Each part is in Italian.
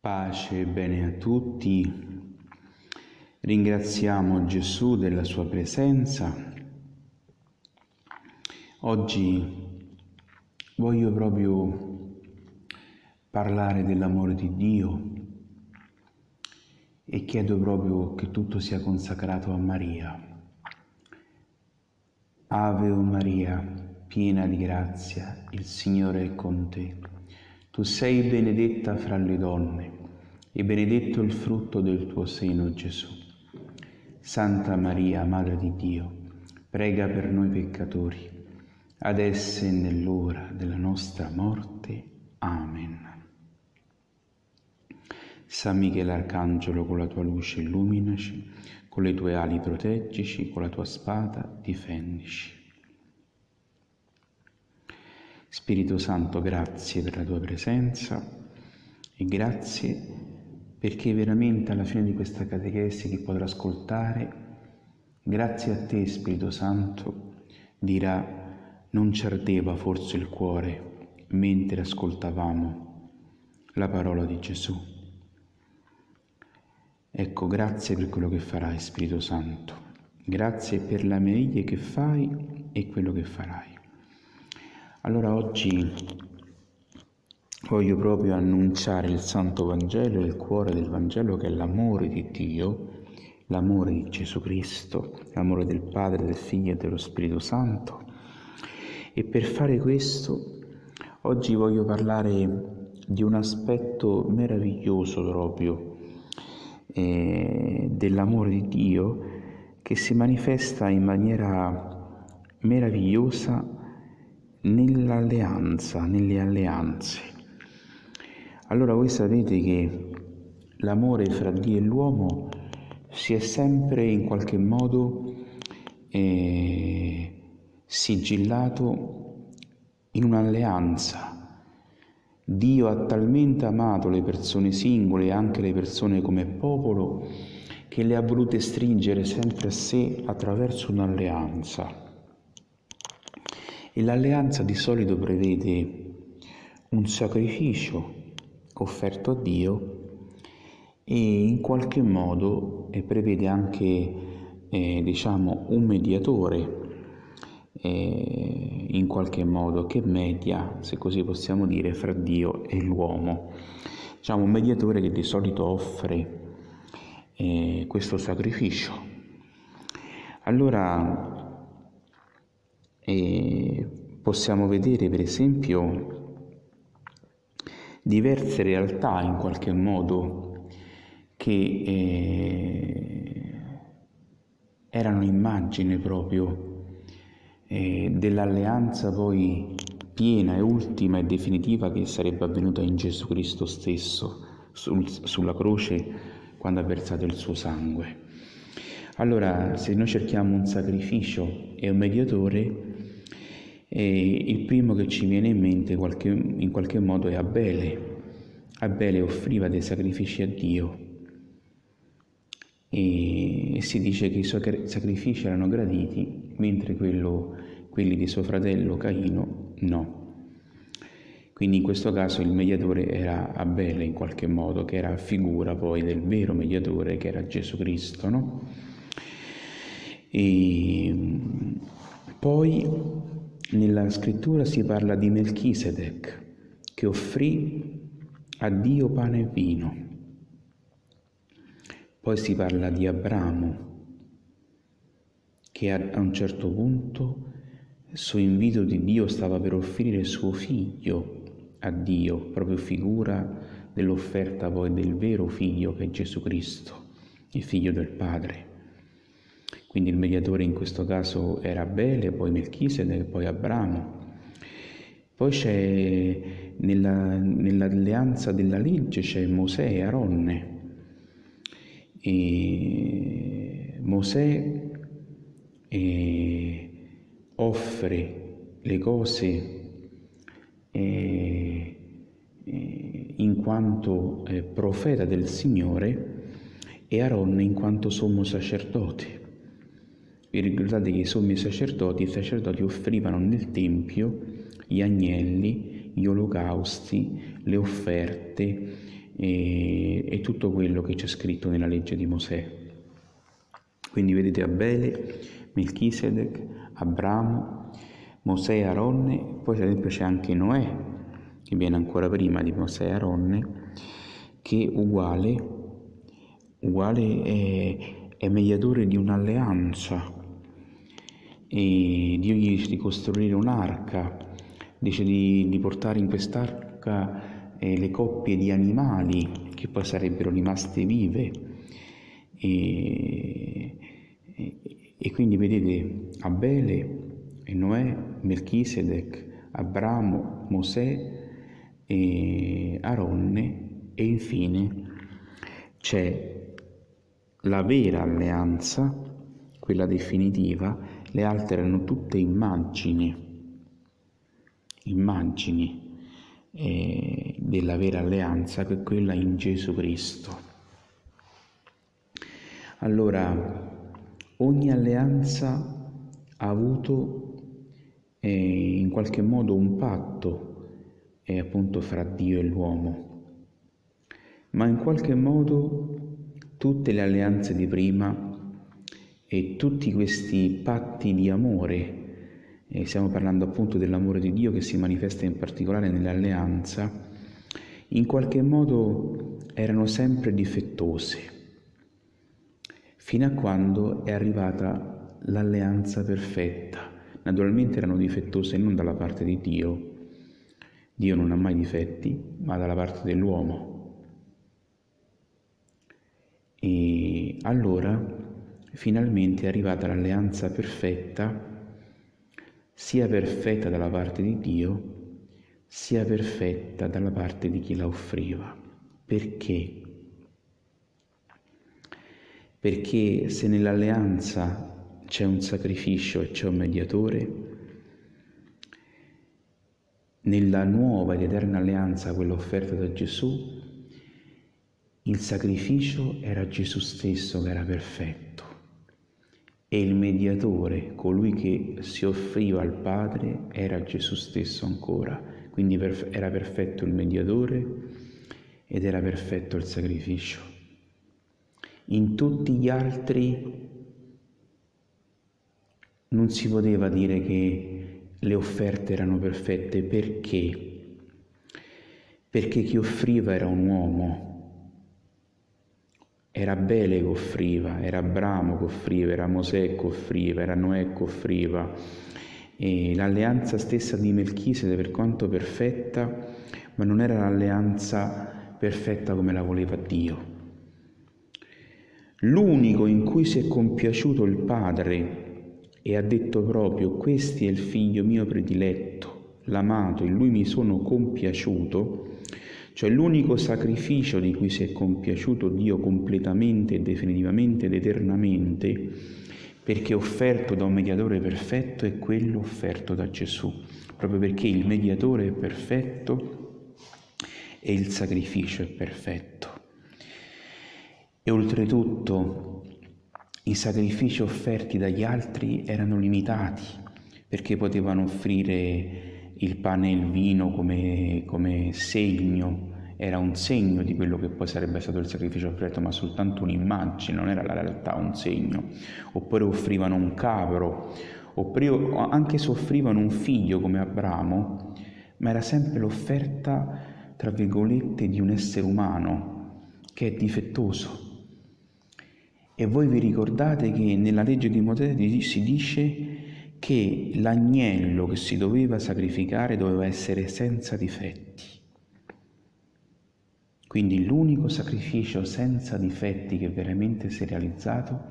Pace e bene a tutti. Ringraziamo Gesù della sua presenza. Oggi voglio proprio parlare dell'amore di Dio e chiedo proprio che tutto sia consacrato a Maria. Ave o Maria, piena di grazia, il Signore è con te. Tu sei benedetta fra le donne e benedetto il frutto del tuo seno, Gesù. Santa Maria, Madre di Dio, prega per noi peccatori, adesso e nell'ora della nostra morte. Amen. San Michele Arcangelo, con la tua luce illuminaci, con le tue ali proteggici, con la tua spada difendici. Spirito Santo, grazie per la tua presenza e grazie perché veramente alla fine di questa catechesi chi potrà ascoltare, grazie a te Spirito Santo, dirà non ci ardeva forse il cuore mentre ascoltavamo la parola di Gesù. Ecco, grazie per quello che farai Spirito Santo, grazie per la meraviglia che fai e quello che farai. Allora oggi voglio proprio annunciare il Santo Vangelo, il cuore del Vangelo che è l'amore di Dio, l'amore di Gesù Cristo, l'amore del Padre, del Figlio e dello Spirito Santo. E per fare questo oggi voglio parlare di un aspetto meraviglioso proprio eh, dell'amore di Dio che si manifesta in maniera meravigliosa nell'alleanza, nelle alleanze. Allora voi sapete che l'amore fra Dio e l'uomo si è sempre in qualche modo eh, sigillato in un'alleanza. Dio ha talmente amato le persone singole e anche le persone come popolo che le ha volute stringere sempre a sé attraverso un'alleanza. E l'alleanza di solito prevede un sacrificio offerto a Dio e in qualche modo prevede anche eh, diciamo un mediatore eh, in qualche modo che media, se così possiamo dire, fra Dio e l'uomo. Diciamo un mediatore che di solito offre eh, questo sacrificio. Allora e possiamo vedere per esempio diverse realtà in qualche modo che eh, erano immagine proprio eh, dell'alleanza poi piena e ultima e definitiva che sarebbe avvenuta in Gesù Cristo stesso sul, sulla croce quando ha versato il suo sangue. Allora, se noi cerchiamo un sacrificio e un mediatore, e il primo che ci viene in mente qualche, in qualche modo è Abele. Abele offriva dei sacrifici a Dio e, si dice che i suoi sacrifici erano graditi, mentre quello, quelli di suo fratello Caino no. Quindi in questo caso il mediatore era Abele in qualche modo, che era figura poi del vero mediatore che era Gesù Cristo, no? E poi nella scrittura si parla di Melchisedec che offrì a Dio pane e vino. Poi si parla di Abramo che a un certo punto su invito di Dio stava per offrire suo figlio a Dio, proprio figura dell'offerta poi del vero figlio che è Gesù Cristo, il figlio del Padre. Quindi il mediatore in questo caso era Abele, poi Melchisedec, poi Abramo. Poi c'è nella, nell'alleanza della legge c'è Mosè e Aronne. E Mosè eh, offre le cose eh, eh, in quanto profeta del Signore e Aronne in quanto sommo sacerdote. Vi ricordate che i sommi sacerdoti, i sacerdoti offrivano nel Tempio gli agnelli, gli olocausti, le offerte, e, e tutto quello che c'è scritto nella legge di Mosè. Quindi vedete Abele, Melchisedec, Abramo, Mosè e Aronne, poi ad esempio c'è anche Noè, che viene ancora prima di Mosè e Aronne, che uguale, uguale è, è mediatore di un'alleanza. E Dio gli dice di costruire un'arca, dice di, di portare in quest'arca eh, le coppie di animali che poi sarebbero rimaste vive. E, e, e quindi vedete Abele, Noè, Melchisedec, Abramo, Mosè e Aronne e infine c'è la vera alleanza, quella definitiva, le altre erano tutte immagini, immagini eh, della vera alleanza che è quella in Gesù Cristo. Allora, ogni alleanza ha avuto eh, in qualche modo un patto è appunto fra Dio e l'uomo. Ma in qualche modo tutte le alleanze di prima e tutti questi patti di amore, e stiamo parlando appunto dell'amore di Dio che si manifesta in particolare nell'alleanza, in qualche modo erano sempre difettose, fino a quando è arrivata l'alleanza perfetta. Naturalmente erano difettose non dalla parte di Dio, Dio non ha mai difetti, ma dalla parte dell'uomo. E allora finalmente è arrivata l'alleanza perfetta, sia perfetta dalla parte di Dio, sia perfetta dalla parte di chi la offriva. Perché? Perché se nell'alleanza c'è un sacrificio e c'è un mediatore, nella nuova ed eterna alleanza, quella offerta da Gesù, il sacrificio era Gesù stesso che era perfetto e il mediatore, colui che si offriva al Padre, era Gesù stesso ancora. Quindi era perfetto il mediatore ed era perfetto il sacrificio. In tutti gli altri non si poteva dire che le offerte erano perfette perché? Perché chi offriva era un uomo, era Bele che offriva, era Abramo che offriva, era Mosè che offriva, era Noè che offriva. E l'alleanza stessa di Melchise, per quanto perfetta, ma non era l'alleanza perfetta come la voleva Dio. L'unico in cui si è compiaciuto il Padre e ha detto proprio questi è il figlio mio prediletto, l'amato, in lui mi sono compiaciuto, cioè l'unico sacrificio di cui si è compiaciuto Dio completamente, definitivamente ed eternamente, perché offerto da un mediatore perfetto è quello offerto da Gesù, proprio perché il mediatore è perfetto e il sacrificio è perfetto. E oltretutto i sacrifici offerti dagli altri erano limitati perché potevano offrire il pane e il vino come, come segno, era un segno di quello che poi sarebbe stato il sacrificio offerto, ma soltanto un'immagine, non era la realtà un segno. Oppure offrivano un capro, oppure anche se offrivano un figlio come Abramo, ma era sempre l'offerta, tra virgolette, di un essere umano che è difettoso, e voi vi ricordate che nella legge di Mosè si dice che l'agnello che si doveva sacrificare doveva essere senza difetti. Quindi l'unico sacrificio senza difetti che veramente si è realizzato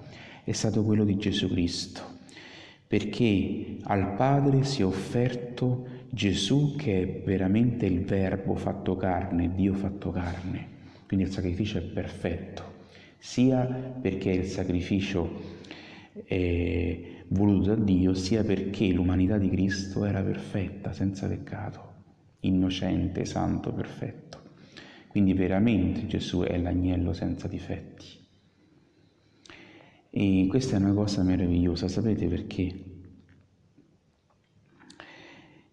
è stato quello di Gesù Cristo, perché al Padre si è offerto Gesù che è veramente il Verbo fatto carne, Dio fatto carne. Quindi il sacrificio è perfetto sia perché il sacrificio è voluto da Dio, sia perché l'umanità di Cristo era perfetta, senza peccato, innocente, santo, perfetto. Quindi veramente Gesù è l'agnello senza difetti. E questa è una cosa meravigliosa, sapete perché?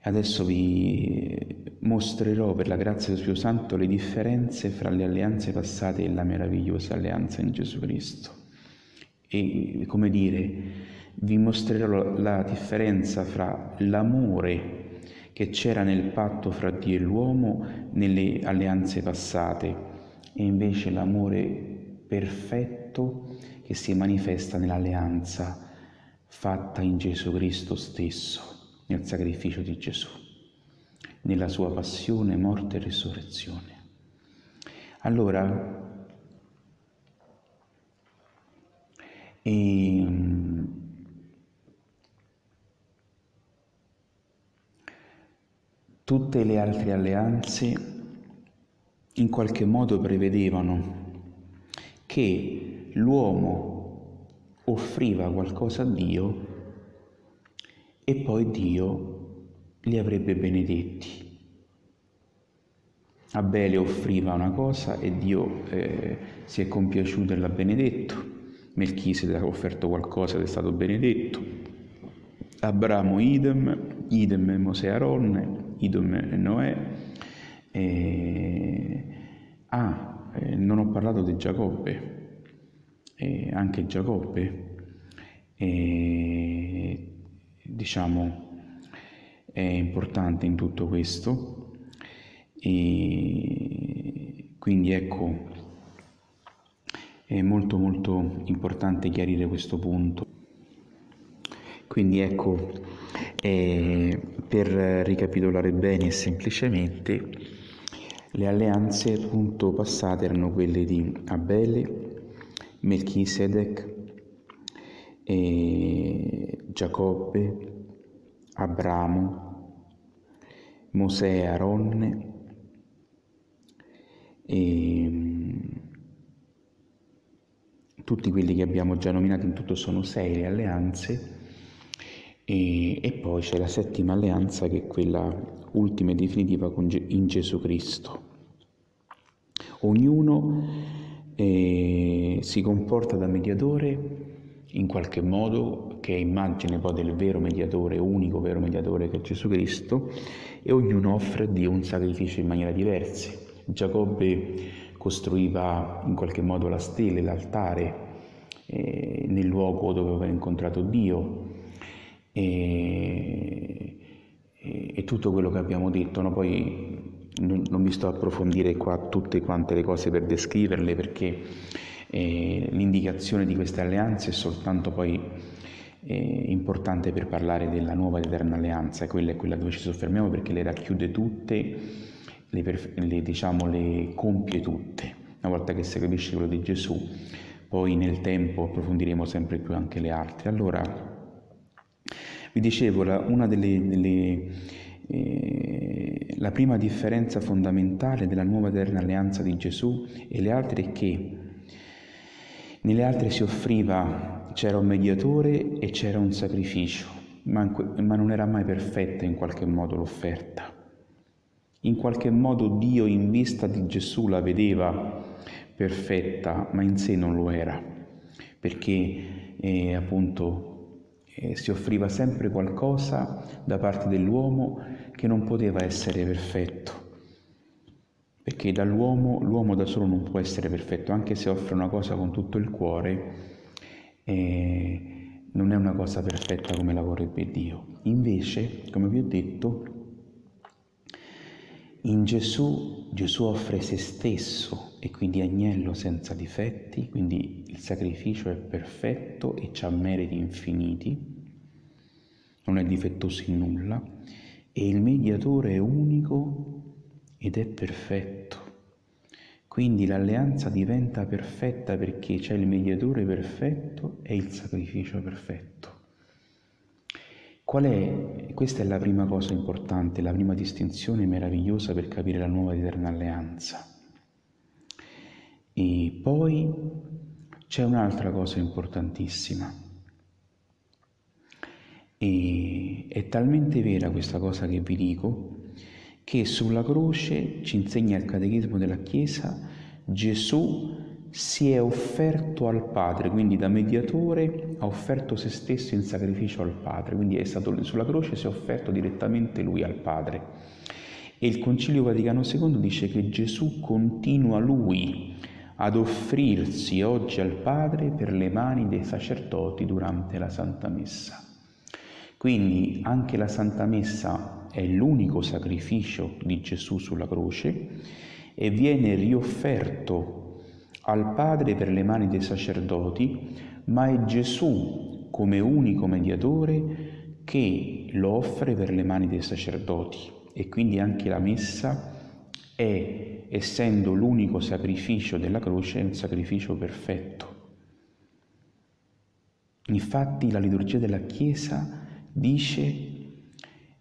Adesso vi mostrerò per la grazia del Spirito Santo le differenze fra le alleanze passate e la meravigliosa alleanza in Gesù Cristo. E come dire, vi mostrerò la differenza fra l'amore che c'era nel patto fra Dio e l'uomo nelle alleanze passate e invece l'amore perfetto che si manifesta nell'alleanza fatta in Gesù Cristo stesso, nel sacrificio di Gesù, nella sua passione, morte e risurrezione. Allora, e, tutte le altre alleanze in qualche modo prevedevano che l'uomo offriva qualcosa a Dio e poi Dio li avrebbe benedetti. Abele offriva una cosa e Dio eh, si è compiaciuto e l'ha benedetto. Melchise ha offerto qualcosa ed è stato benedetto. Abramo idem, idem Mosè Aronne, idem Noè. E... Ah, non ho parlato di Giacobbe e anche Giacobbe, e, diciamo, è importante in tutto questo. E quindi ecco, è molto molto importante chiarire questo punto. Quindi ecco, eh, per ricapitolare bene e semplicemente, le alleanze appunto passate erano quelle di Abele, Melchisedec, e Giacobbe, Abramo, Mosè e Aronne, e mm, tutti quelli che abbiamo già nominato in tutto sono sei le alleanze e, e, poi c'è la settima alleanza che è quella ultima e definitiva con, in Gesù Cristo. Ognuno e si comporta da mediatore in qualche modo, che è immagine poi del vero mediatore, unico vero mediatore che è Gesù Cristo, e ognuno offre a Dio un sacrificio in maniera diversa. Giacobbe costruiva in qualche modo la stella, l'altare, eh, nel luogo dove aveva incontrato Dio. E, e, e tutto quello che abbiamo detto, no? poi non, non mi sto a approfondire qua tutte quante le cose per descriverle perché eh, l'indicazione di queste alleanze è soltanto poi eh, importante per parlare della nuova ed eterna alleanza, quella è quella dove ci soffermiamo perché le racchiude tutte, le, le, diciamo, le compie tutte. Una volta che si capisce quello di Gesù, poi nel tempo approfondiremo sempre più anche le altre. Allora, vi dicevo, la, una delle, delle eh, la prima differenza fondamentale della nuova eterna alleanza di Gesù e le altre è che nelle altre si offriva, c'era un mediatore e c'era un sacrificio, ma, ma non era mai perfetta in qualche modo l'offerta. In qualche modo Dio in vista di Gesù la vedeva perfetta, ma in sé non lo era, perché eh, appunto eh, si offriva sempre qualcosa da parte dell'uomo che non poteva essere perfetto, perché dall'uomo l'uomo da solo non può essere perfetto, anche se offre una cosa con tutto il cuore, eh, non è una cosa perfetta come la vorrebbe Dio. Invece, come vi ho detto, in Gesù Gesù offre se stesso e quindi agnello senza difetti, quindi il sacrificio è perfetto e ha meriti infiniti, non è difettoso in nulla, e il mediatore è unico ed è perfetto. Quindi l'alleanza diventa perfetta perché c'è il mediatore perfetto e il sacrificio perfetto. Qual è? Questa è la prima cosa importante, la prima distinzione meravigliosa per capire la nuova eterna alleanza. E poi c'è un'altra cosa importantissima. E è talmente vera questa cosa che vi dico che sulla croce ci insegna il catechismo della Chiesa Gesù si è offerto al Padre, quindi da mediatore ha offerto se stesso in sacrificio al Padre, quindi è stato sulla croce si è offerto direttamente lui al Padre. E il Concilio Vaticano II dice che Gesù continua lui ad offrirsi oggi al Padre per le mani dei sacerdoti durante la Santa Messa. Quindi anche la Santa Messa è l'unico sacrificio di Gesù sulla croce e viene riofferto al Padre per le mani dei sacerdoti, ma è Gesù come unico mediatore che lo offre per le mani dei sacerdoti e quindi anche la messa è, essendo l'unico sacrificio della croce, un sacrificio perfetto. Infatti la liturgia della Chiesa dice,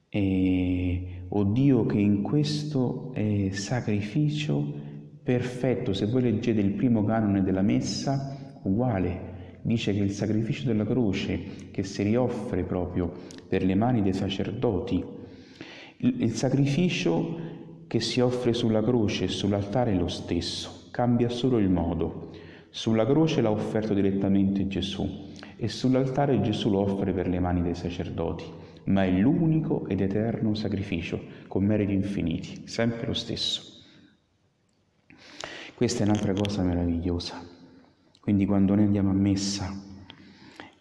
eh, o Dio che in questo eh, sacrificio perfetto, se voi leggete il primo canone della messa, uguale, dice che il sacrificio della croce che si rioffre proprio per le mani dei sacerdoti, il, il sacrificio che si offre sulla croce e sull'altare è lo stesso, cambia solo il modo. Sulla croce l'ha offerto direttamente Gesù e sull'altare Gesù lo offre per le mani dei sacerdoti, ma è l'unico ed eterno sacrificio con meriti infiniti, sempre lo stesso. Questa è un'altra cosa meravigliosa. Quindi quando noi andiamo a messa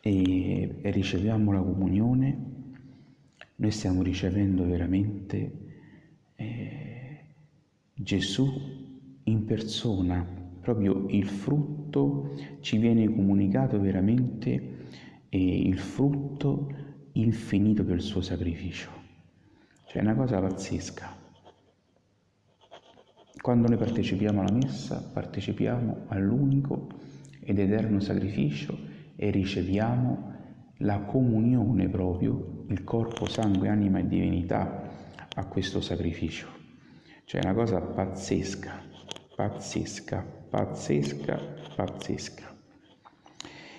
e, e riceviamo la comunione, noi stiamo ricevendo veramente eh, Gesù in persona, proprio il frutto ci viene comunicato veramente eh, il frutto infinito del suo sacrificio. Cioè è una cosa pazzesca. Quando noi partecipiamo alla messa, partecipiamo all'unico ed eterno sacrificio e riceviamo la comunione proprio, il corpo, sangue, anima e divinità a questo sacrificio. Cioè è una cosa pazzesca, pazzesca, pazzesca, pazzesca.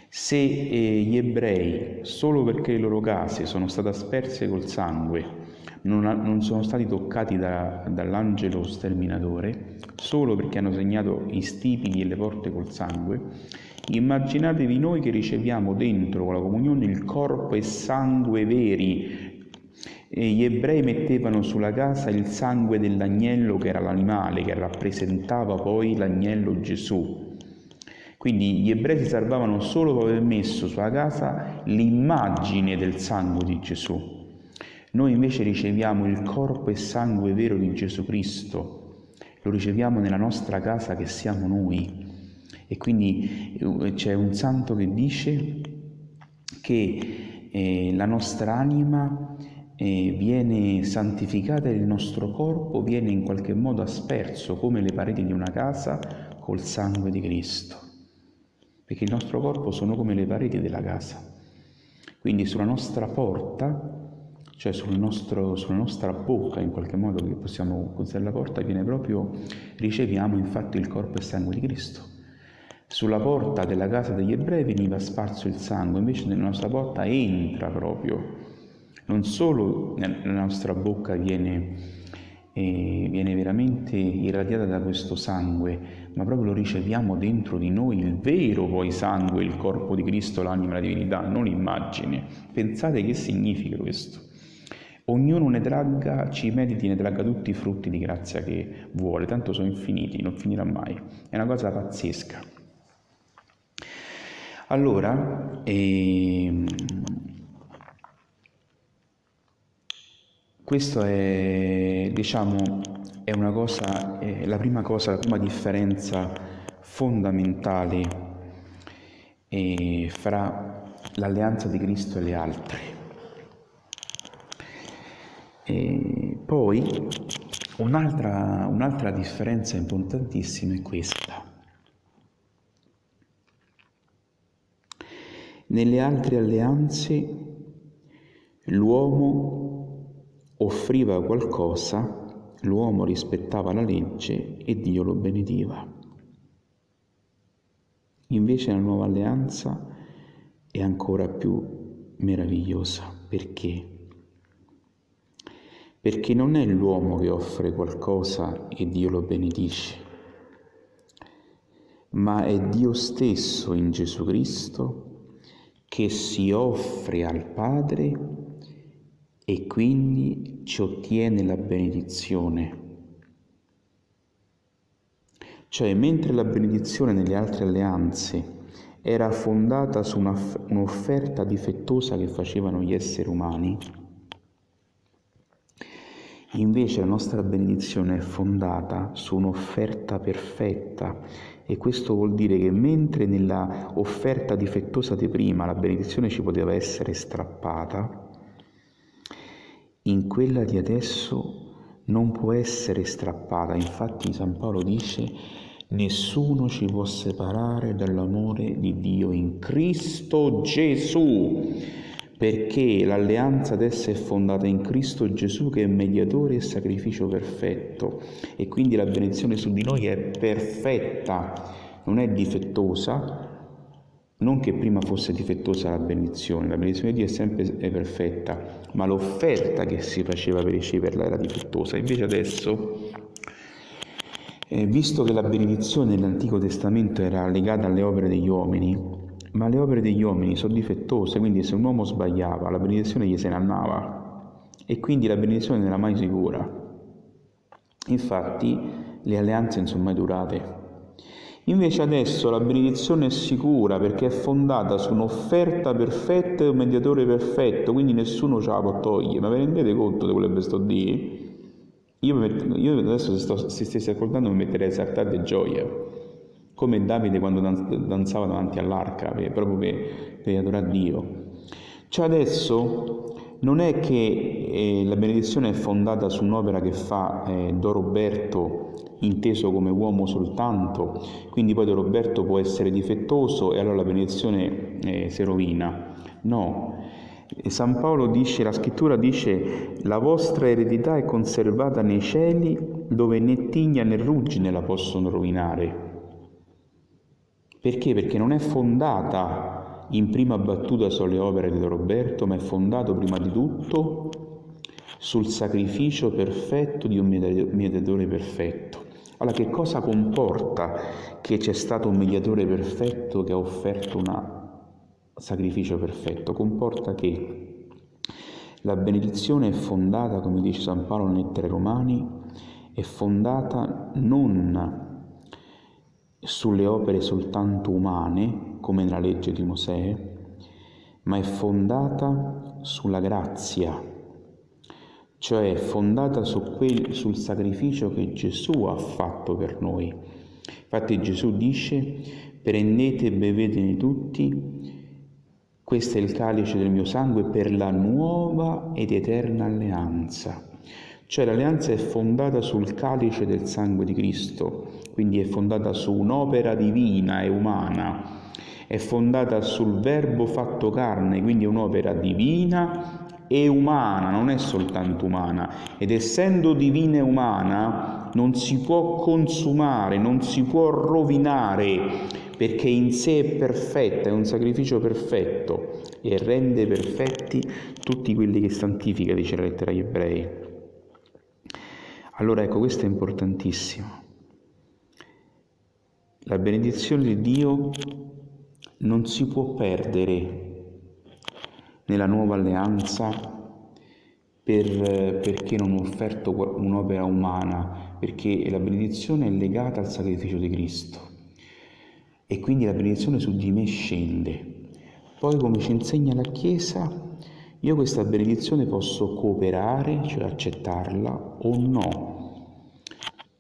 Se eh, gli ebrei, solo perché le loro case sono state asperse col sangue, non, ha, non sono stati toccati da, dall'angelo sterminatore solo perché hanno segnato i stipiti e le porte col sangue, immaginatevi noi che riceviamo dentro con la comunione il corpo e sangue veri. E gli ebrei mettevano sulla casa il sangue dell'agnello che era l'animale, che rappresentava poi l'agnello Gesù. Quindi gli ebrei si salvavano solo dopo aver messo sulla casa l'immagine del sangue di Gesù. Noi invece riceviamo il corpo e sangue vero di Gesù Cristo, lo riceviamo nella nostra casa che siamo noi. E quindi eh, c'è un santo che dice che eh, la nostra anima eh, viene santificata e il nostro corpo viene in qualche modo asperso come le pareti di una casa col sangue di Cristo. Perché il nostro corpo sono come le pareti della casa. Quindi sulla nostra porta cioè sul nostro, sulla nostra bocca in qualche modo che possiamo considerare la porta, viene proprio, riceviamo infatti il corpo e sangue di Cristo. Sulla porta della casa degli ebrei veniva sparso il sangue, invece nella nostra porta entra proprio, non solo nella nostra bocca viene, eh, viene veramente irradiata da questo sangue, ma proprio lo riceviamo dentro di noi, il vero poi sangue, il corpo di Cristo, l'anima, la divinità, non l'immagine. Pensate che significa questo? Ognuno ne tragga, ci mediti, ne tragga tutti i frutti di grazia che vuole, tanto sono infiniti, non finirà mai. È una cosa pazzesca. Allora, ehm, questo è, diciamo, è una cosa, è la prima cosa, la prima differenza fondamentale eh, fra l'alleanza di Cristo e le altre. E poi un'altra, un'altra differenza importantissima è questa. Nelle altre alleanze l'uomo offriva qualcosa, l'uomo rispettava la legge e Dio lo benediva. Invece la nuova alleanza è ancora più meravigliosa perché perché non è l'uomo che offre qualcosa e Dio lo benedice, ma è Dio stesso in Gesù Cristo che si offre al Padre e quindi ci ottiene la benedizione. Cioè, mentre la benedizione nelle altre alleanze era fondata su un'offerta difettosa che facevano gli esseri umani, invece la nostra benedizione è fondata su un'offerta perfetta e questo vuol dire che mentre nella offerta difettosa di prima la benedizione ci poteva essere strappata, in quella di adesso non può essere strappata. Infatti San Paolo dice Nessuno ci può separare dall'amore di Dio in Cristo Gesù, perché l'alleanza adesso è fondata in Cristo Gesù che è mediatore e sacrificio perfetto. E quindi la benedizione su di noi è perfetta, non è difettosa, non che prima fosse difettosa la benedizione, la benedizione di Dio è sempre è perfetta, ma l'offerta che si faceva per riceverla era difettosa, invece adesso eh, visto che la benedizione nell'Antico Testamento era legata alle opere degli uomini, ma le opere degli uomini sono difettose, quindi se un uomo sbagliava, la benedizione gli se ne andava e quindi la benedizione non era mai sicura. Infatti le alleanze non sono mai durate. Invece adesso la benedizione è sicura perché è fondata su un'offerta perfetta e un mediatore perfetto, quindi nessuno ce la può togliere. Ma vi rendete conto di quello che sto dire? Io, io adesso se, sto, se stessi ascoltando mi metterei a saltare di gioia, come Davide quando danzava davanti all'arca, proprio per, per adorare Dio. Cioè adesso non è che eh, la benedizione è fondata su un'opera che fa eh, Don Roberto inteso come uomo soltanto, quindi poi Don Roberto può essere difettoso e allora la benedizione eh, si rovina. No, e San Paolo dice, la scrittura dice, la vostra eredità è conservata nei cieli dove né tigna né ruggine la possono rovinare. Perché? Perché non è fondata in prima battuta sulle opere di Roberto, ma è fondato prima di tutto sul sacrificio perfetto di un mediatore perfetto. Allora, che cosa comporta che c'è stato un mediatore perfetto che ha offerto una sacrificio perfetto, comporta che la benedizione è fondata, come dice San Paolo nelle lettere romani, è fondata non sulle opere soltanto umane, come nella legge di Mosè, ma è fondata sulla grazia, cioè è fondata su quel, sul sacrificio che Gesù ha fatto per noi. Infatti Gesù dice, prendete e bevetene tutti, questo è il calice del mio sangue per la nuova ed eterna alleanza. Cioè l'alleanza è fondata sul calice del sangue di Cristo, quindi è fondata su un'opera divina e umana, è fondata sul verbo fatto carne, quindi è un'opera divina e umana, non è soltanto umana, ed essendo divina e umana non si può consumare, non si può rovinare, perché in sé è perfetta, è un sacrificio perfetto e rende perfetti tutti quelli che santifica, dice la lettera agli ebrei. Allora ecco, questo è importantissimo. La benedizione di Dio non si può perdere nella nuova alleanza per, perché non ho offerto un'opera umana, perché la benedizione è legata al sacrificio di Cristo e quindi la benedizione su di me scende. Poi come ci insegna la Chiesa, io questa benedizione posso cooperare, cioè accettarla o no.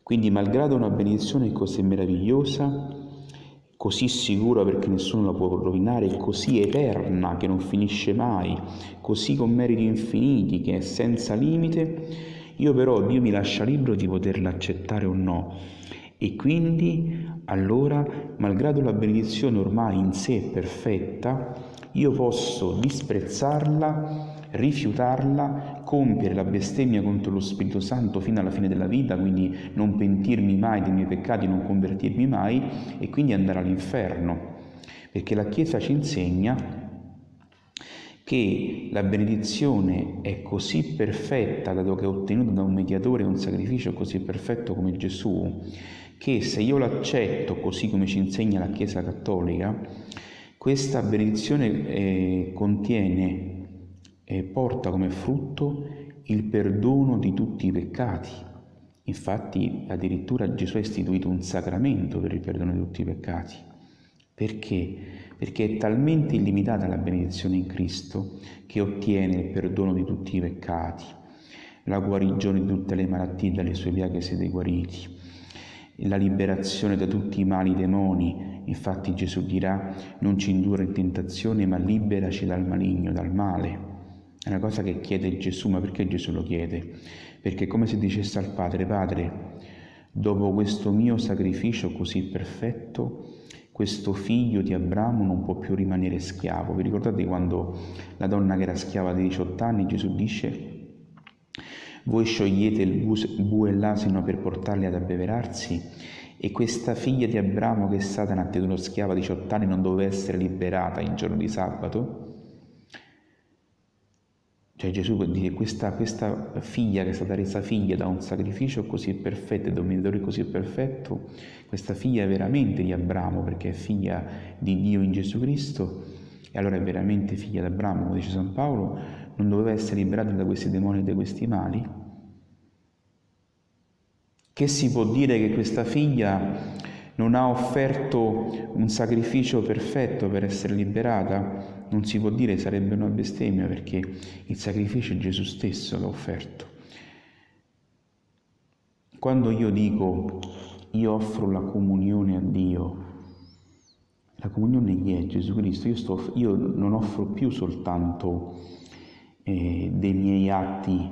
Quindi malgrado una benedizione così meravigliosa, così sicura perché nessuno la può rovinare, così eterna che non finisce mai, così con meriti infiniti che è senza limite, io però Dio mi lascia libero di poterla accettare o no. E quindi allora, malgrado la benedizione ormai in sé perfetta, io posso disprezzarla, rifiutarla, compiere la bestemmia contro lo Spirito Santo fino alla fine della vita, quindi non pentirmi mai dei miei peccati, non convertirmi mai e quindi andare all'inferno. Perché la Chiesa ci insegna che la benedizione è così perfetta, dato che è ottenuta da un mediatore, un sacrificio così perfetto come Gesù, che se io l'accetto così come ci insegna la Chiesa Cattolica, questa benedizione eh, contiene e porta come frutto il perdono di tutti i peccati. Infatti addirittura Gesù ha istituito un sacramento per il perdono di tutti i peccati. Perché? Perché è talmente illimitata la benedizione in Cristo che ottiene il perdono di tutti i peccati, la guarigione di tutte le malattie dalle sue piaghe siete guariti, la liberazione da tutti i mali demoni. Infatti Gesù dirà non ci indurre in tentazione ma liberaci dal maligno, dal male. È una cosa che chiede Gesù, ma perché Gesù lo chiede? Perché è come se dicesse al Padre, Padre, dopo questo mio sacrificio così perfetto, questo figlio di Abramo non può più rimanere schiavo. Vi ricordate quando la donna che era schiava di 18 anni, Gesù dice, voi sciogliete il bue e l'asino per portarli ad abbeverarsi? E questa figlia di Abramo che Satana ha tenuto schiava a 18 anni non doveva essere liberata in giorno di sabato? Cioè Gesù dice questa, questa figlia che è stata resa figlia da un sacrificio così perfetto e da un mediatore così perfetto, questa figlia è veramente di Abramo perché è figlia di Dio in Gesù Cristo? E allora è veramente figlia di Abramo, come dice San Paolo, non doveva essere liberata da questi demoni e da questi mali? Che si può dire che questa figlia non ha offerto un sacrificio perfetto per essere liberata? non si può dire sarebbe una bestemmia perché il sacrificio Gesù stesso che ha offerto. Quando io dico io offro la comunione a Dio, la comunione chi è? Gesù Cristo. Io, sto, io non offro più soltanto eh, dei miei atti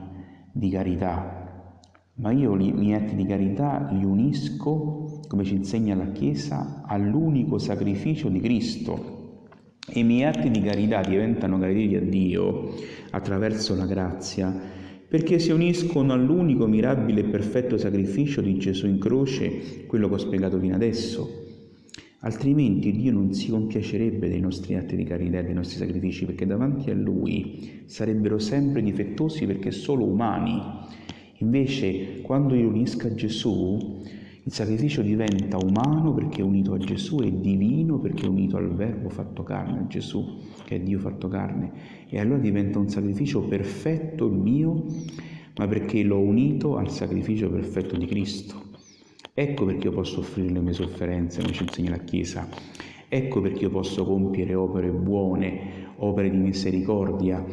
di carità, ma io i miei atti di carità li unisco, come ci insegna la Chiesa, all'unico sacrificio di Cristo, i miei atti di carità diventano graditi a Dio attraverso la grazia perché si uniscono all'unico mirabile e perfetto sacrificio di Gesù in croce, quello che ho spiegato fino adesso. Altrimenti Dio non si compiacerebbe dei nostri atti di carità e dei nostri sacrifici, perché davanti a Lui sarebbero sempre difettosi perché solo umani. Invece, quando io unisco a Gesù, il sacrificio diventa umano perché è unito a Gesù e divino perché è unito al Verbo fatto carne, a Gesù che è Dio fatto carne. E allora diventa un sacrificio perfetto il mio, ma perché l'ho unito al sacrificio perfetto di Cristo. Ecco perché io posso offrire le mie sofferenze, come ci insegna la Chiesa. Ecco perché io posso compiere opere buone, opere di misericordia,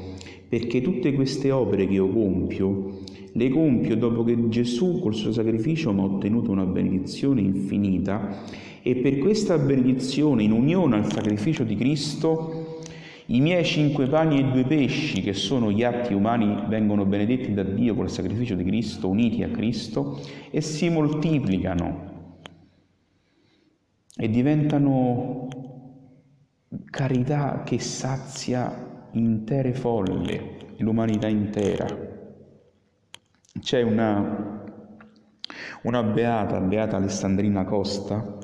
perché tutte queste opere che io compio le compio dopo che Gesù col suo sacrificio mi ha ottenuto una benedizione infinita e per questa benedizione in unione al sacrificio di Cristo i miei cinque pani e due pesci, che sono gli atti umani, vengono benedetti da Dio col sacrificio di Cristo, uniti a Cristo, e si moltiplicano e diventano carità che sazia intere folle, l'umanità intera. C'è una, una beata, beata Alessandrina Costa,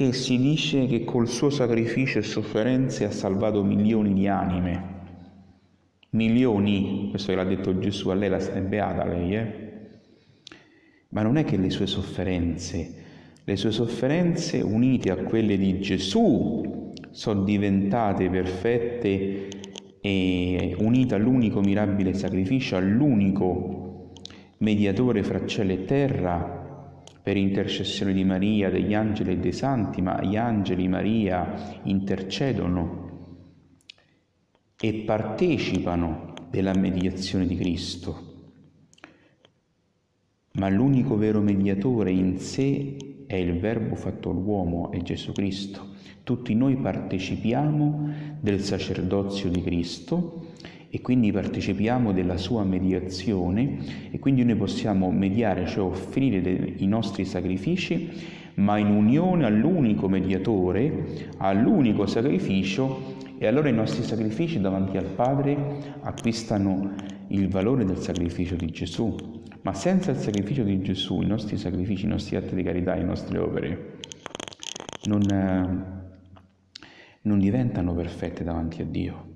che si dice che col suo sacrificio e sofferenze ha salvato milioni di anime. Milioni, questo l'ha detto Gesù, a lei è beata lei, eh? Ma non è che le sue sofferenze, le sue sofferenze unite a quelle di Gesù sono diventate perfette e unita all'unico mirabile sacrificio, all'unico mediatore fra cielo e terra, per intercessione di Maria, degli angeli e dei santi, ma gli angeli Maria intercedono e partecipano della mediazione di Cristo. Ma l'unico vero mediatore in sé è il Verbo fatto l'uomo, è Gesù Cristo. Tutti noi partecipiamo del sacerdozio di Cristo e quindi partecipiamo della sua mediazione e quindi noi possiamo mediare, cioè offrire i nostri sacrifici, ma in unione all'unico mediatore, all'unico sacrificio e allora i nostri sacrifici davanti al Padre acquistano il valore del sacrificio di Gesù. Ma senza il sacrificio di Gesù, i nostri sacrifici, i nostri atti di carità, le nostre opere non non diventano perfette davanti a Dio.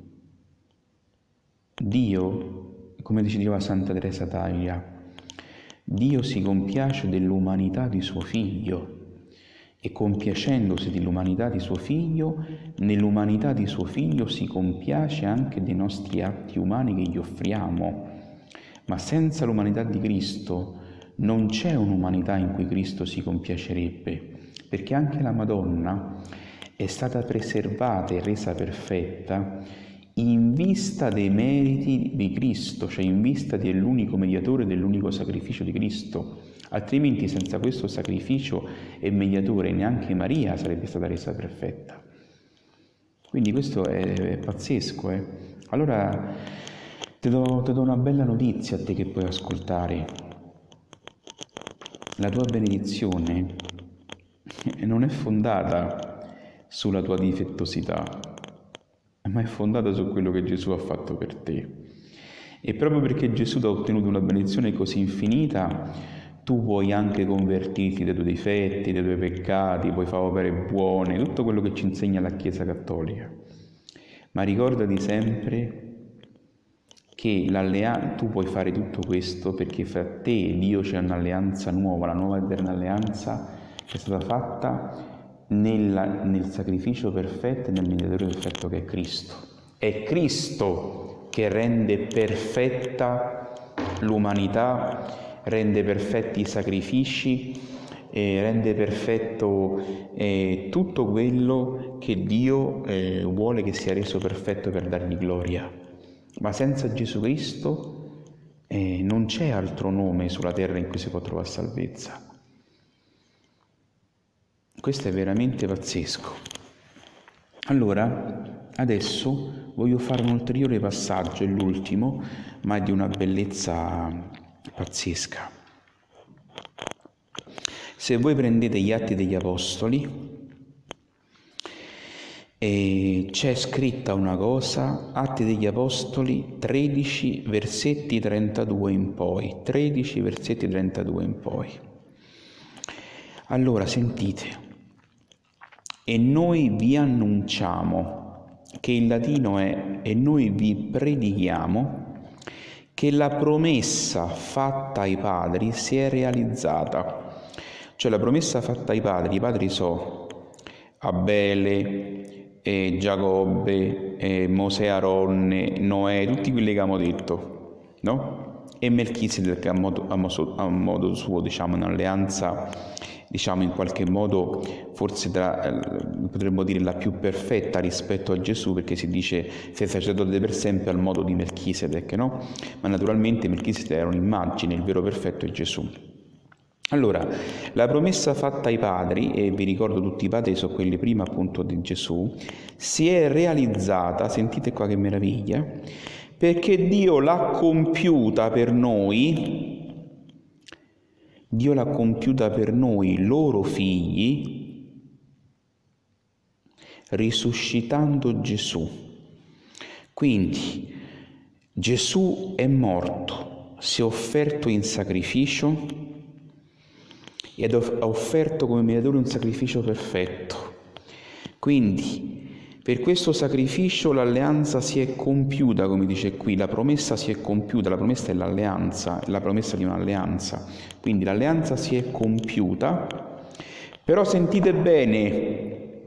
Dio, come diceva Santa Teresa d'Avila, Dio si compiace dell'umanità di suo figlio e compiacendosi dell'umanità di suo figlio, nell'umanità di suo figlio si compiace anche dei nostri atti umani che gli offriamo. Ma senza l'umanità di Cristo non c'è un'umanità in cui Cristo si compiacerebbe, perché anche la Madonna è stata preservata e resa perfetta in vista dei meriti di Cristo, cioè in vista dell'unico mediatore, dell'unico sacrificio di Cristo. Altrimenti senza questo sacrificio e mediatore neanche Maria sarebbe stata resa perfetta. Quindi questo è, è pazzesco. Eh? Allora ti do, ti do una bella notizia a te che puoi ascoltare. La tua benedizione non è fondata sulla tua difettosità, ma è fondata su quello che Gesù ha fatto per te. E proprio perché Gesù ti ha ottenuto una benedizione così infinita, tu puoi anche convertirti dai tuoi difetti, dai tuoi peccati, puoi fare opere buone, tutto quello che ci insegna la Chiesa Cattolica. Ma ricordati sempre che tu puoi fare tutto questo perché fra te e Dio c'è un'alleanza nuova, la nuova eterna alleanza che è stata fatta nella, nel sacrificio perfetto e nel mediatore perfetto che è Cristo. È Cristo che rende perfetta l'umanità, rende perfetti i sacrifici, eh, rende perfetto eh, tutto quello che Dio eh, vuole che sia reso perfetto per dargli gloria. Ma senza Gesù Cristo eh, non c'è altro nome sulla terra in cui si può trovare salvezza. Questo è veramente pazzesco. Allora, adesso voglio fare un ulteriore passaggio, è l'ultimo, ma è di una bellezza pazzesca. Se voi prendete gli atti degli Apostoli, e c'è scritta una cosa, Atti degli Apostoli 13 versetti 32 in poi, 13 versetti 32 in poi. Allora sentite, e noi vi annunciamo, che in latino è e noi vi predichiamo, che la promessa fatta ai padri si è realizzata. Cioè la promessa fatta ai padri, i padri so Abele, e Giacobbe, e Mosè Aronne, Noè, tutti quelli che abbiamo detto, no? E modo, a modo, a modo suo, diciamo, un'alleanza, diciamo, in qualche modo, forse tra, eh, potremmo dire la più perfetta rispetto a Gesù, perché si dice sei sacerdote per sempre al modo di Melchisedec, no? Ma naturalmente Melchisedec era un'immagine, il vero perfetto è Gesù. Allora, la promessa fatta ai padri, e vi ricordo tutti i padri sono quelli prima appunto di Gesù, si è realizzata, sentite qua che meraviglia, perché Dio l'ha compiuta per noi, Dio l'ha compiuta per noi, loro figli, risuscitando Gesù. Quindi Gesù è morto, si è offerto in sacrificio, ed ha offerto come mediatore un sacrificio perfetto. Quindi, per questo sacrificio l'alleanza si è compiuta, come dice qui, la promessa si è compiuta, la promessa è l'alleanza, la promessa di un'alleanza. Quindi l'alleanza si è compiuta, però sentite bene,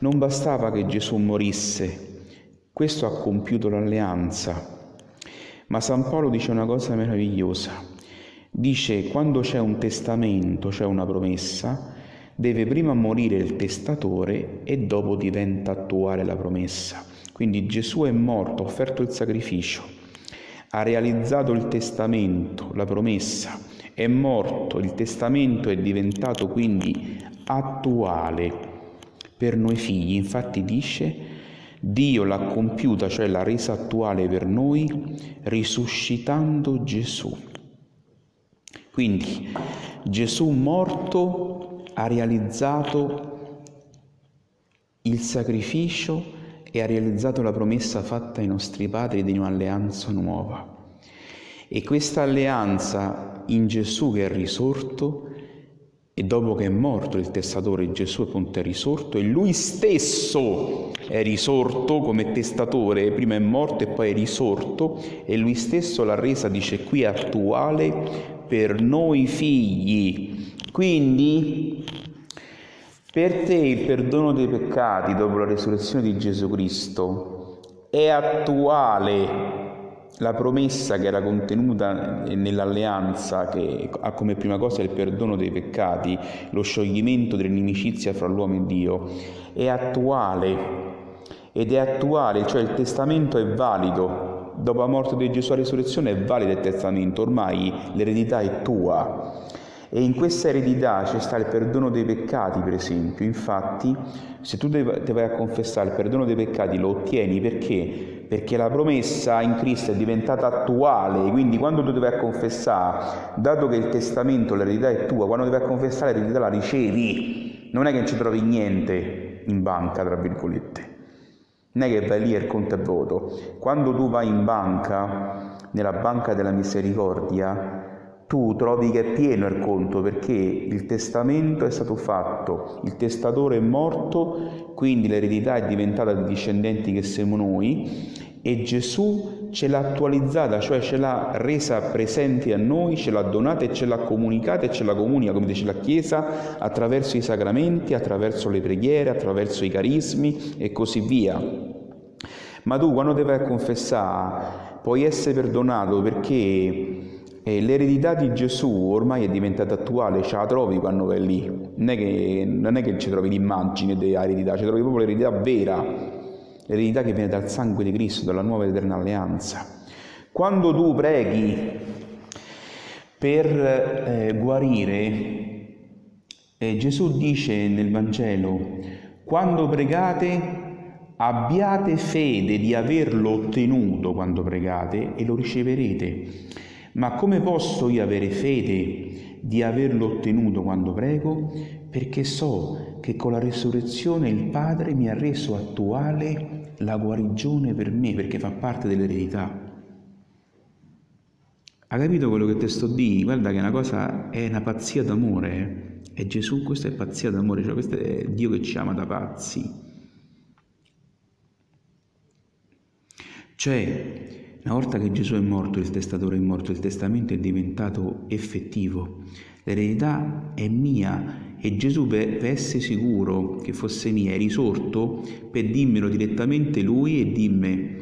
non bastava che Gesù morisse, questo ha compiuto l'alleanza. Ma San Paolo dice una cosa meravigliosa. Dice quando c'è un testamento, c'è una promessa, deve prima morire il testatore e dopo diventa attuale la promessa. Quindi Gesù è morto, ha offerto il sacrificio, ha realizzato il testamento, la promessa, è morto, il testamento è diventato quindi attuale per noi figli. Infatti dice, Dio l'ha compiuta, cioè l'ha resa attuale per noi, risuscitando Gesù. Quindi Gesù morto ha realizzato il sacrificio e ha realizzato la promessa fatta ai nostri padri di un'alleanza nuova. E questa alleanza in Gesù che è risorto, e dopo che è morto il testatore, Gesù appunto è risorto e lui stesso è risorto come testatore, prima è morto e poi è risorto e lui stesso l'ha resa, dice qui, attuale per noi figli. Quindi per te il perdono dei peccati dopo la resurrezione di Gesù Cristo è attuale la promessa che era contenuta nell'alleanza che ha come prima cosa il perdono dei peccati, lo scioglimento dell'inimicizia fra l'uomo e Dio, è attuale ed è attuale, cioè il testamento è valido. Dopo la morte di Gesù a risurrezione è valido il testamento, ormai l'eredità è tua. E in questa eredità c'è sta il perdono dei peccati, per esempio. Infatti, se tu ti vai a confessare il perdono dei peccati, lo ottieni perché? Perché la promessa in Cristo è diventata attuale. Quindi, quando tu ti vai a confessare, dato che il testamento, l'eredità è tua, quando ti vai a confessare l'eredità la ricevi. Non è che non ci trovi niente in banca, tra virgolette. Non è che vai lì e il conto è voto. Quando tu vai in banca, nella banca della misericordia, tu trovi che è pieno il conto perché il testamento è stato fatto, il testatore è morto, quindi l'eredità è diventata di discendenti che siamo noi e Gesù ce l'ha attualizzata, cioè ce l'ha resa presente a noi, ce l'ha donata e ce l'ha comunicata e ce la comunica, come dice la Chiesa, attraverso i sacramenti, attraverso le preghiere, attraverso i carismi e così via. Ma tu quando ti vai a confessare puoi essere perdonato perché e l'eredità di Gesù ormai è diventata attuale, ce la trovi quando vai lì. Non è che, non è che ci trovi l'immagine dell'eredità, ci trovi proprio l'eredità vera, l'eredità che viene dal sangue di Cristo, dalla nuova eterna alleanza. Quando tu preghi per eh, guarire, eh, Gesù dice nel Vangelo, quando pregate abbiate fede di averlo ottenuto quando pregate e lo riceverete. Ma come posso io avere fede di averlo ottenuto quando prego? Perché so che con la resurrezione il Padre mi ha reso attuale la guarigione per me, perché fa parte dell'eredità. Ha capito quello che te sto di? Guarda che una cosa è una pazzia d'amore. Eh? È Gesù, questa è pazzia d'amore, cioè questo è Dio che ci ama da pazzi. Cioè, una volta che Gesù è morto, il testatore è morto, il testamento è diventato effettivo. L'eredità è mia e Gesù per, essere sicuro che fosse mia è risorto per dimmelo direttamente lui e dimme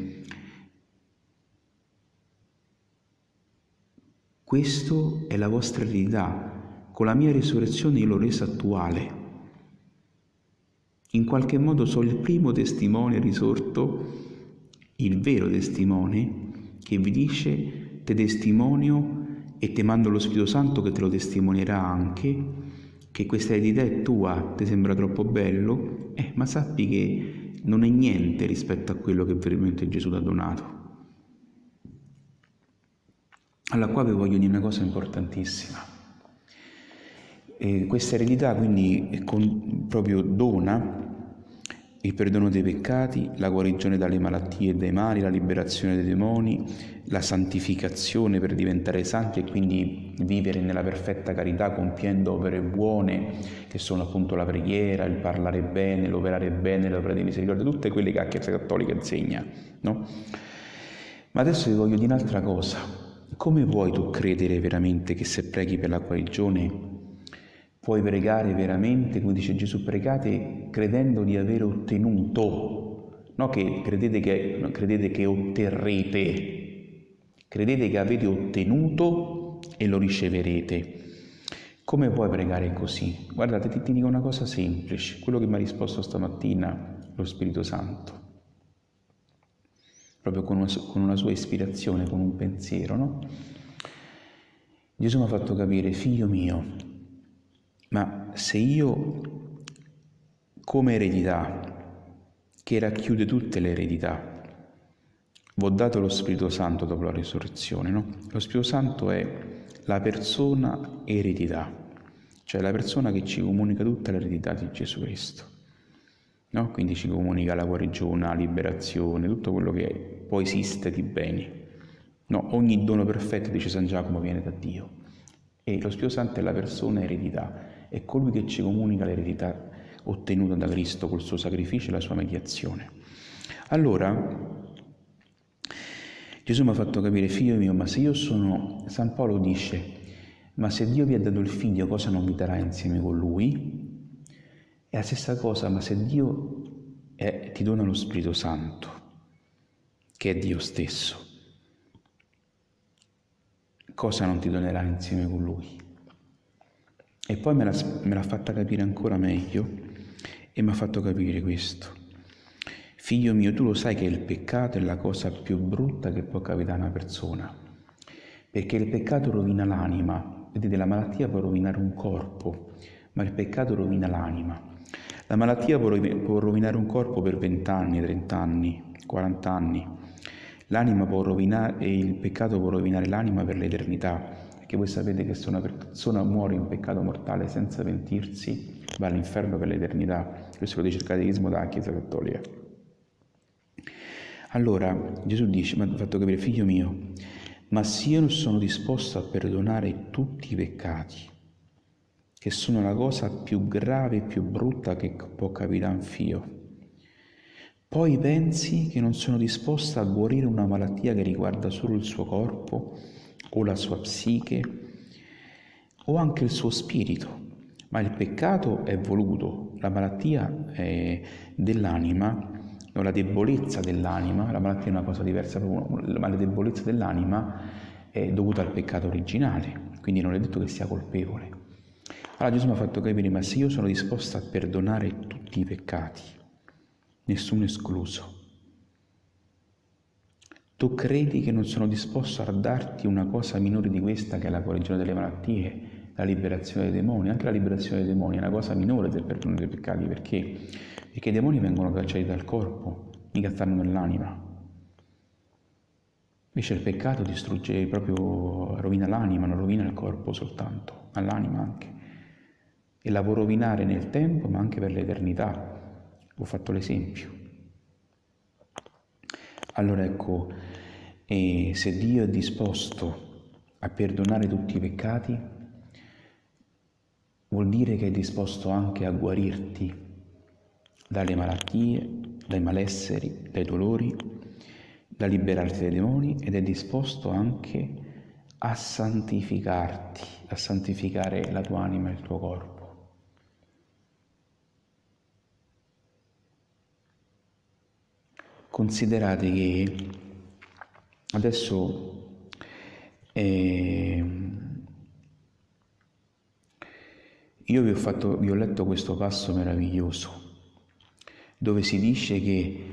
questo è la vostra eredità, con la mia risurrezione io l'ho resa attuale. In qualche modo sono il primo testimone risorto, il vero testimone che vi dice te testimonio e ti mando lo Spirito Santo che te lo testimonierà anche, che questa eredità è tua, ti sembra troppo bello, eh, ma sappi che non è niente rispetto a quello che veramente Gesù ti ha donato. Allora qua vi voglio dire una cosa importantissima. E questa eredità quindi con, proprio dona il perdono dei peccati, la guarigione dalle malattie e dai mali, la liberazione dai demoni, la santificazione per diventare santi e quindi vivere nella perfetta carità compiendo opere buone che sono appunto la preghiera, il parlare bene, l'operare bene, l'opera di misericordia, tutte quelle che la Chiesa Cattolica insegna, no? Ma adesso vi voglio dire un'altra cosa. Come puoi tu credere veramente che se preghi per la guarigione Puoi pregare veramente, come dice Gesù, pregate credendo di aver ottenuto, non che credete che, credete che otterrete, credete che avete ottenuto e lo riceverete. Come puoi pregare così? Guardate, ti, ti dico una cosa semplice, quello che mi ha risposto stamattina lo Spirito Santo, proprio con una, con una sua ispirazione, con un pensiero, no? Gesù mi ha fatto capire, figlio mio, ma se io, come eredità, che racchiude tutte le eredità, vi ho dato lo Spirito Santo dopo la risurrezione, no? Lo Spirito Santo è la persona eredità, cioè la persona che ci comunica tutta l'eredità di Gesù Cristo. No? Quindi ci comunica la guarigione, la liberazione, tutto quello che poi esiste di beni. No? Ogni dono perfetto, dice San Giacomo, viene da Dio. E lo Spirito Santo è la persona eredità è colui che ci comunica l'eredità ottenuta da Cristo col suo sacrificio e la sua mediazione. Allora, Gesù mi ha fatto capire, figlio mio, ma se io sono, San Paolo dice, Ma se Dio vi ha dato il figlio, cosa non vi darà insieme con lui? È la stessa cosa, ma se Dio è, ti dona lo Spirito Santo, che è Dio stesso, cosa non ti donerà insieme con Lui? E poi me l'ha, me l'ha fatta capire ancora meglio e mi ha fatto capire questo. Figlio mio, tu lo sai che il peccato è la cosa più brutta che può capitare a una persona, perché il peccato rovina l'anima, vedete la malattia può rovinare un corpo, ma il peccato rovina l'anima. La malattia può rovinare un corpo per 20 anni, 30 anni, 40 anni, L'anima può rovinare, e il peccato può rovinare l'anima per l'eternità, perché voi sapete che se una persona muore in peccato mortale senza pentirsi, va all'inferno per l'eternità. Questo lo dice il catechismo della Chiesa Cattolica. Allora Gesù dice, mi ha fatto capire, figlio mio, ma se io non sono disposto a perdonare tutti i peccati, che sono la cosa più grave e più brutta che può capitare un figlio, poi pensi che non sono disposta a guarire una malattia che riguarda solo il suo corpo o la sua psiche o anche il suo spirito. Ma il peccato è voluto, la malattia è dell'anima o la debolezza dell'anima, la malattia è una cosa diversa, ma la debolezza dell'anima è dovuta al peccato originale, quindi non è detto che sia colpevole. Allora Gesù mi ha fatto capire, ma se io sono disposta a perdonare tutti i peccati, nessuno escluso. Tu credi che non sono disposto a darti una cosa minore di questa che è la guarigione delle malattie, la liberazione dei demoni, anche la liberazione dei demoni è una cosa minore del perdono dei peccati, perché? Perché i demoni vengono cacciati dal corpo, mica stanno nell'anima. Invece il peccato distrugge proprio, rovina l'anima, non rovina il corpo soltanto, ma l'anima anche. E la può rovinare nel tempo, ma anche per l'eternità. Ho fatto l'esempio. Allora ecco, eh, se Dio è disposto a perdonare tutti i peccati, vuol dire che è disposto anche a guarirti dalle malattie, dai malesseri, dai dolori, da liberarti dai demoni ed è disposto anche a santificarti, a santificare la tua anima e il tuo corpo. Considerate che adesso eh, io vi ho, fatto, vi ho letto questo passo meraviglioso dove si dice che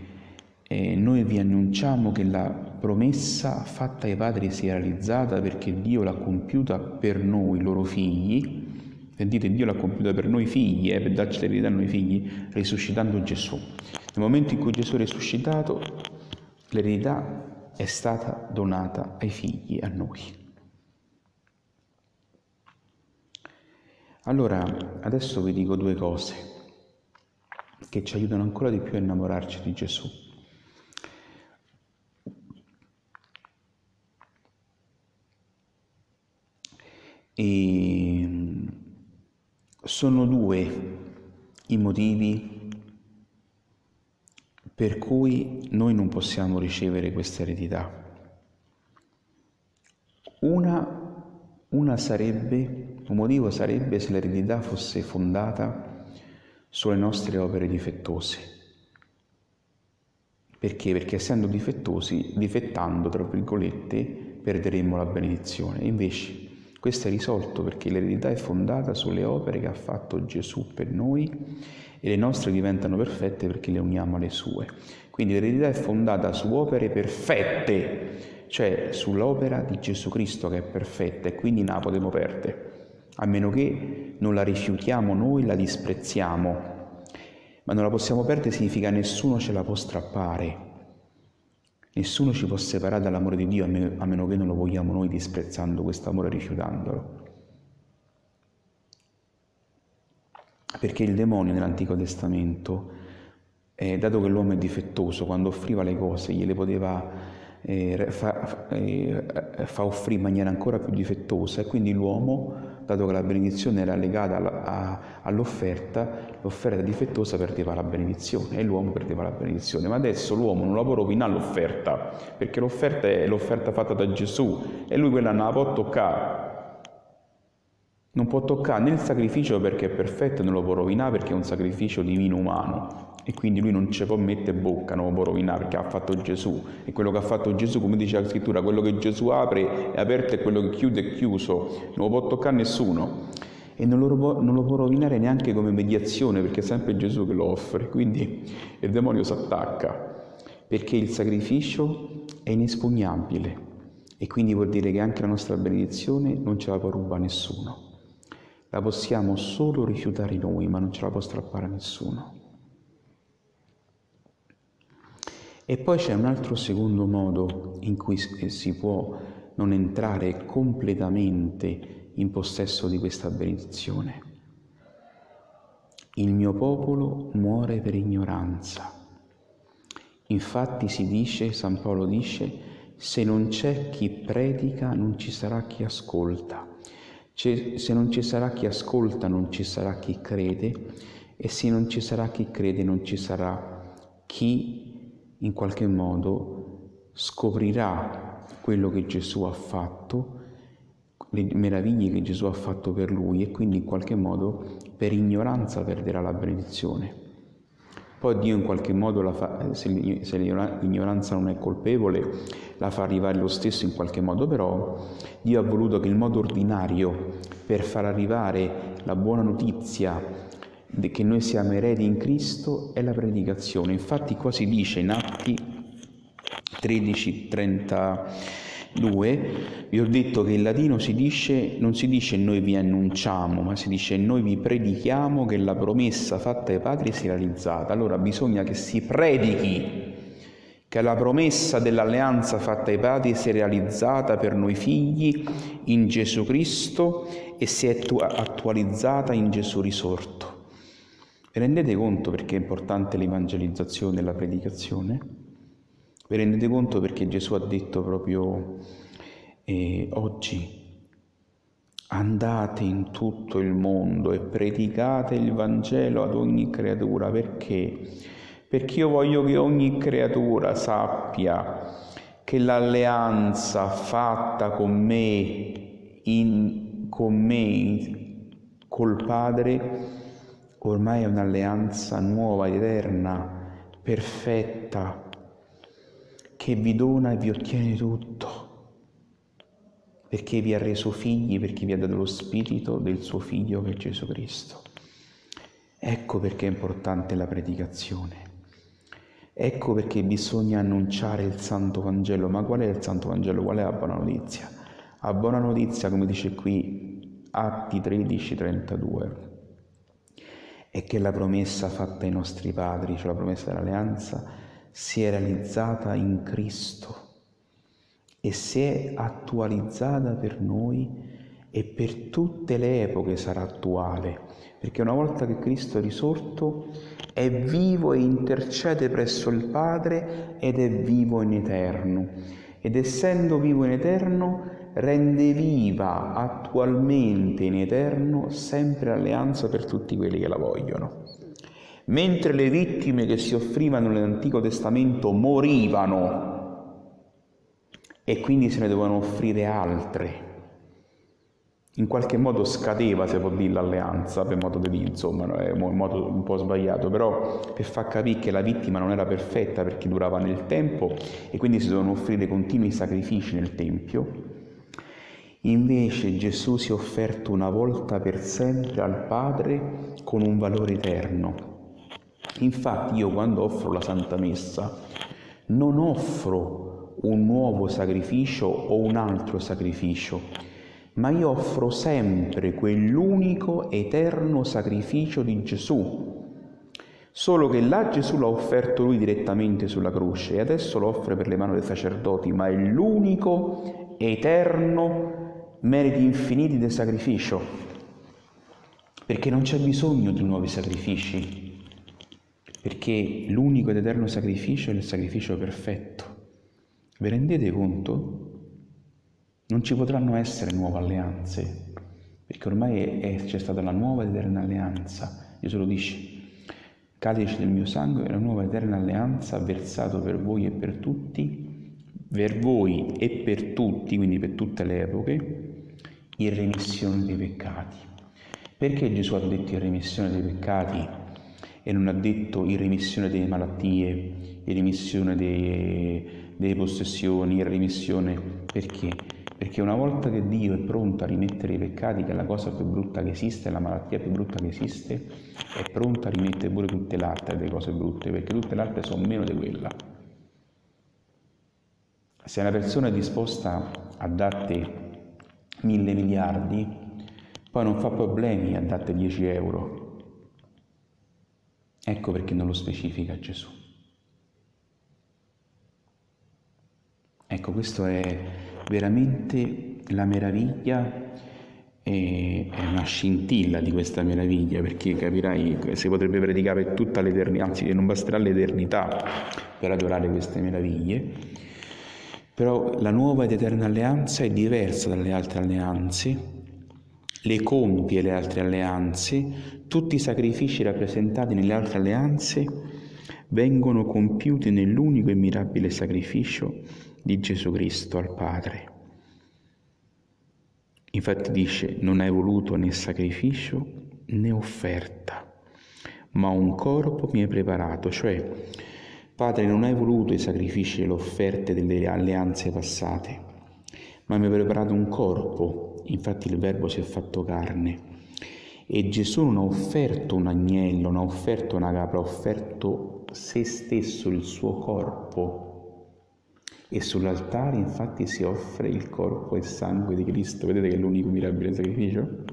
eh, noi vi annunciamo che la promessa fatta ai padri si è realizzata perché Dio l'ha compiuta per noi, loro figli. Sentite, Dio l'ha compiuta per noi figli, eh, per darci l'eredità a noi figli, risuscitando Gesù. Nel momento in cui Gesù è risuscitato, l'eredità è stata donata ai figli, a noi. Allora, adesso vi dico due cose che ci aiutano ancora di più a innamorarci di Gesù. E sono due i motivi per cui noi non possiamo ricevere questa eredità. Una, una sarebbe, un motivo sarebbe se l'eredità fosse fondata sulle nostre opere difettose. Perché? Perché essendo difettosi, difettando, tra virgolette, perderemmo la benedizione. Invece questo è risolto perché l'eredità è fondata sulle opere che ha fatto Gesù per noi e le nostre diventano perfette perché le uniamo alle sue. Quindi l'eredità è fondata su opere perfette, cioè sull'opera di Gesù Cristo che è perfetta e quindi non la potremo perdere, a meno che non la rifiutiamo noi, la disprezziamo. Ma non la possiamo perdere significa nessuno ce la può strappare, nessuno ci può separare dall'amore di Dio a meno che non lo vogliamo noi disprezzando questo amore e rifiutandolo. Perché il demonio nell'Antico Testamento, eh, dato che l'uomo è difettoso, quando offriva le cose gliele poteva eh, fa, eh, fa offrire in maniera ancora più difettosa e quindi l'uomo, dato che la benedizione era legata alla, a, all'offerta, l'offerta difettosa perdeva la benedizione e l'uomo perdeva la benedizione. Ma adesso l'uomo non la può rovinare l'offerta, perché l'offerta è l'offerta fatta da Gesù e lui quella non la può toccare. Non può toccare né il sacrificio perché è perfetto, non lo può rovinare perché è un sacrificio divino umano. E quindi lui non ci può mettere bocca, non lo può rovinare perché ha fatto Gesù. E quello che ha fatto Gesù, come dice la scrittura, quello che Gesù apre è aperto e quello che chiude è chiuso, non lo può toccare nessuno. E non lo, può, non lo può rovinare neanche come mediazione perché è sempre Gesù che lo offre, quindi il demonio si attacca perché il sacrificio è inespugnabile. E quindi vuol dire che anche la nostra benedizione non ce la può rubare nessuno. La possiamo solo rifiutare noi, ma non ce la può strappare nessuno. E poi c'è un altro secondo modo in cui si può non entrare completamente in possesso di questa benedizione. Il mio popolo muore per ignoranza. Infatti si dice, San Paolo dice, se non c'è chi predica non ci sarà chi ascolta, se non ci sarà chi ascolta non ci sarà chi crede e se non ci sarà chi crede non ci sarà chi in qualche modo scoprirà quello che Gesù ha fatto, le meraviglie che Gesù ha fatto per lui e quindi in qualche modo per ignoranza perderà la benedizione. Poi Dio in qualche modo, fa, se l'ignoranza non è colpevole, la fa arrivare lo stesso in qualche modo, però Dio ha voluto che il modo ordinario per far arrivare la buona notizia che noi siamo eredi in Cristo è la predicazione. Infatti qua si dice in Atti 13, 30, 2, vi ho detto che in latino si dice, non si dice noi vi annunciamo, ma si dice noi vi predichiamo che la promessa fatta ai padri sia realizzata. Allora bisogna che si predichi che la promessa dell'alleanza fatta ai padri sia realizzata per noi figli in Gesù Cristo e sia attualizzata in Gesù risorto. Vi rendete conto perché è importante l'evangelizzazione e la predicazione? Vi rendete conto perché Gesù ha detto proprio eh, oggi andate in tutto il mondo e predicate il Vangelo ad ogni creatura perché? Perché io voglio che ogni creatura sappia che l'alleanza fatta con me, in, con me, col Padre, ormai è un'alleanza nuova, eterna, perfetta, che vi dona e vi ottiene tutto, perché vi ha reso figli, perché vi ha dato lo spirito del suo figlio che è Gesù Cristo. Ecco perché è importante la predicazione. Ecco perché bisogna annunciare il Santo Vangelo. Ma qual è il Santo Vangelo? Qual è la buona notizia? La buona notizia, come dice qui Atti 13, 32, è che la promessa fatta ai nostri padri, cioè la promessa dell'alleanza, si è realizzata in Cristo e si è attualizzata per noi e per tutte le epoche sarà attuale, perché una volta che Cristo è risorto è vivo e intercede presso il Padre ed è vivo in eterno. Ed essendo vivo in eterno, rende viva attualmente in eterno sempre l'alleanza per tutti quelli che la vogliono. Mentre le vittime che si offrivano nell'Antico Testamento morivano e quindi se ne dovevano offrire altre, in qualche modo scadeva, se può dire, l'alleanza, per modo di dire, insomma, è un modo un po' sbagliato, però per far capire che la vittima non era perfetta perché durava nel tempo e quindi si dovevano offrire continui sacrifici nel Tempio, Invece Gesù si è offerto una volta per sempre al Padre con un valore eterno. Infatti io quando offro la Santa Messa non offro un nuovo sacrificio o un altro sacrificio, ma io offro sempre quell'unico eterno sacrificio di Gesù. Solo che là Gesù l'ha offerto lui direttamente sulla croce e adesso lo offre per le mani dei sacerdoti, ma è l'unico eterno meriti infiniti del sacrificio, perché non c'è bisogno di nuovi sacrifici, perché l'unico ed eterno sacrificio è il sacrificio perfetto. Vi rendete conto? Non ci potranno essere nuove alleanze, perché ormai è, c'è stata la nuova ed eterna alleanza. Gesù lo dice, calice del mio sangue è la nuova ed eterna alleanza versato per voi e per tutti, per voi e per tutti, quindi per tutte le epoche, in remissione dei peccati. Perché Gesù ha detto in remissione dei peccati e non ha detto in remissione delle malattie, in remissione dei, delle possessioni, in remissione perché? Perché una volta che Dio è pronto a rimettere i peccati, che è la cosa più brutta che esiste, la malattia più brutta che esiste, è pronto a rimettere pure tutte le altre delle cose brutte, perché tutte le altre sono meno di quella. Se una persona è disposta a darti mille miliardi, poi non fa problemi a darti 10 euro. Ecco perché non lo specifica Gesù. Ecco, questo è veramente la meraviglia è una scintilla di questa meraviglia, perché capirai, si potrebbe predicare tutta l'eternità, anzi non basterà l'eternità per adorare queste meraviglie, però la nuova ed eterna alleanza è diversa dalle altre alleanze, le compie le altre alleanze, tutti i sacrifici rappresentati nelle altre alleanze vengono compiuti nell'unico e mirabile sacrificio di Gesù Cristo al Padre. Infatti dice, non hai voluto né sacrificio né offerta, ma un corpo mi hai preparato, cioè, Padre, non hai voluto i sacrifici e le offerte delle alleanze passate, ma mi hai preparato un corpo, infatti il Verbo si è fatto carne. E Gesù non ha offerto un agnello, non ha offerto una capra, ha offerto se stesso, il suo corpo e sull'altare infatti si offre il corpo e il sangue di Cristo. Vedete che è l'unico mirabile sacrificio?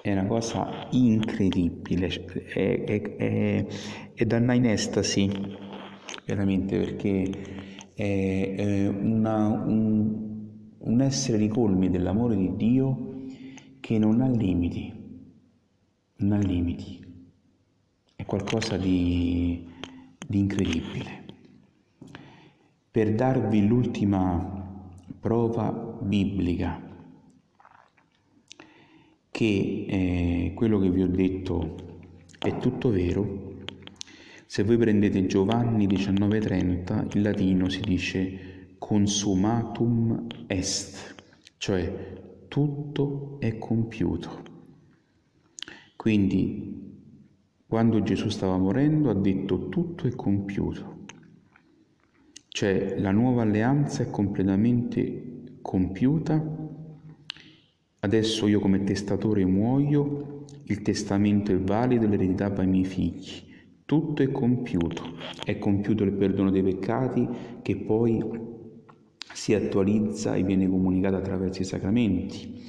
È una cosa incredibile, è, è, è, è da in estasi, veramente, perché è, è una, un, un essere di colmi dell'amore di Dio che non ha limiti, non ha limiti, è qualcosa di, di incredibile per darvi l'ultima prova biblica che eh, quello che vi ho detto è tutto vero. Se voi prendete Giovanni 19:30, in latino si dice consumatum est, cioè tutto è compiuto. Quindi quando Gesù stava morendo ha detto tutto è compiuto. Cioè la nuova alleanza è completamente compiuta, adesso io come testatore muoio, il testamento è valido, l'eredità va ai miei figli, tutto è compiuto, è compiuto il perdono dei peccati che poi si attualizza e viene comunicato attraverso i sacramenti,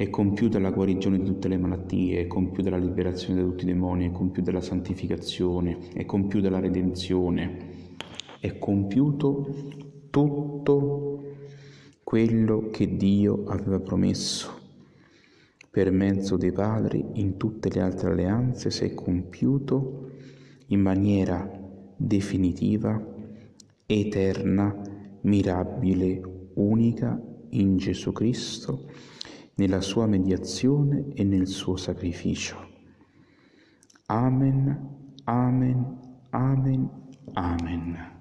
è compiuta la guarigione di tutte le malattie, è compiuta la liberazione da tutti i demoni, è compiuta la santificazione, è compiuta la redenzione. È compiuto tutto quello che Dio aveva promesso. Per mezzo dei padri in tutte le altre alleanze si è compiuto in maniera definitiva, eterna, mirabile, unica in Gesù Cristo, nella sua mediazione e nel suo sacrificio. Amen, amen, amen, amen.